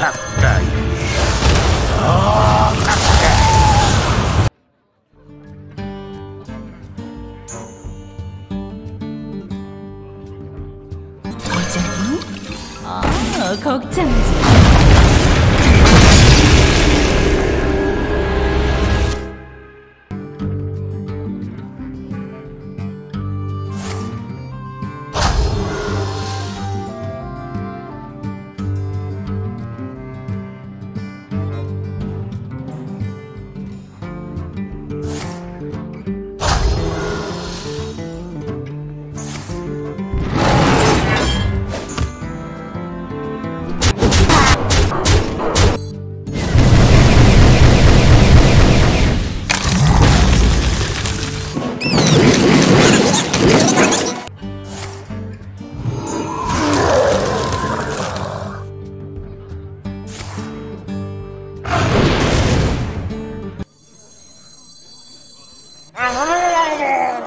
가까이 보자니? 아, 걱정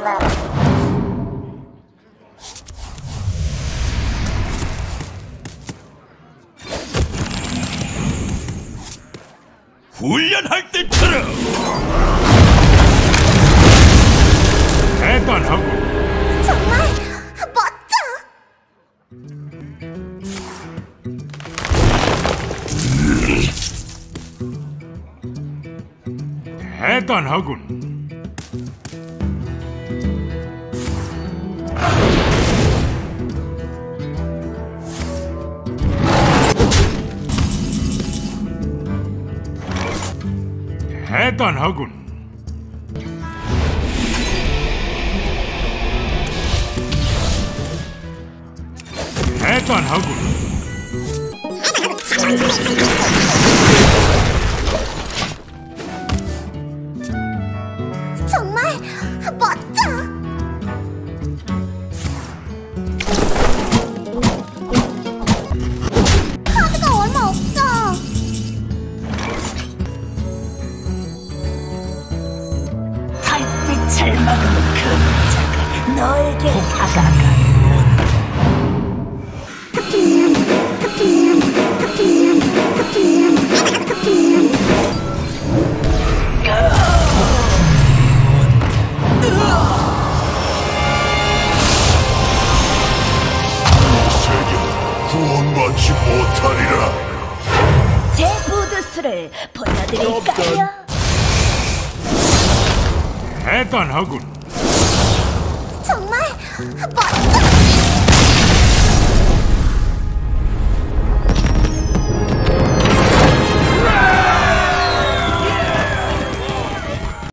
이지. 훈련할 때처럼 대단하고 정말 멋져! 대단하군. 대단하군. 대단하군. 정말 멋 달빛을 막은 그림자가 너에게 다가가. 못하리라 제 부두스를 보여드릴까요? 대단하군. 정말 멋져!